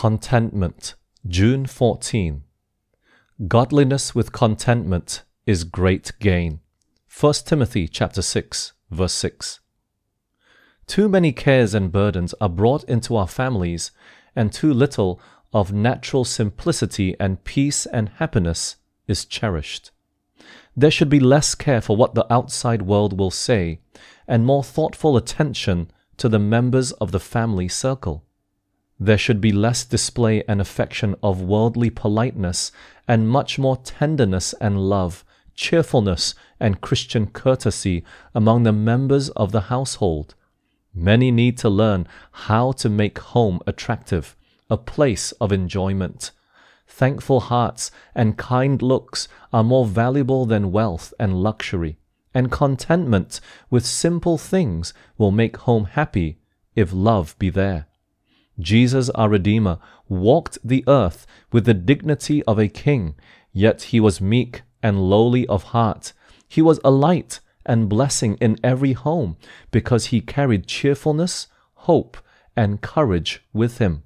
Contentment, June 14. Godliness with contentment is great gain. 1 Timothy chapter 6, verse 6. Too many cares and burdens are brought into our families, and too little of natural simplicity and peace and happiness is cherished. There should be less care for what the outside world will say, and more thoughtful attention to the members of the family circle. There should be less display and affection of worldly politeness and much more tenderness and love, cheerfulness and Christian courtesy among the members of the household. Many need to learn how to make home attractive, a place of enjoyment. Thankful hearts and kind looks are more valuable than wealth and luxury, and contentment with simple things will make home happy if love be there. Jesus, our Redeemer, walked the earth with the dignity of a king, yet he was meek and lowly of heart. He was a light and blessing in every home because he carried cheerfulness, hope, and courage with him.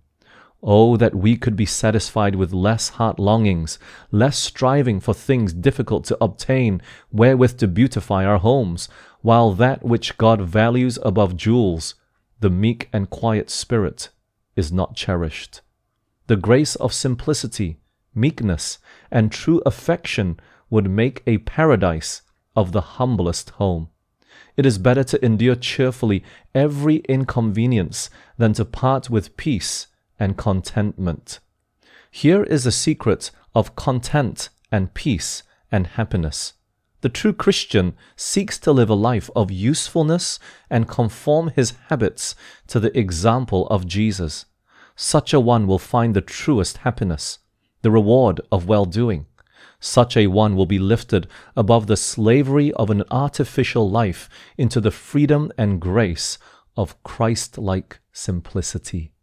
Oh, that we could be satisfied with less heart longings, less striving for things difficult to obtain wherewith to beautify our homes, while that which God values above jewels, the meek and quiet spirit, is not cherished. The grace of simplicity, meekness, and true affection would make a paradise of the humblest home. It is better to endure cheerfully every inconvenience than to part with peace and contentment. Here is the secret of content and peace and happiness. The true Christian seeks to live a life of usefulness and conform his habits to the example of Jesus. Such a one will find the truest happiness, the reward of well doing. Such a one will be lifted above the slavery of an artificial life into the freedom and grace of Christ like simplicity.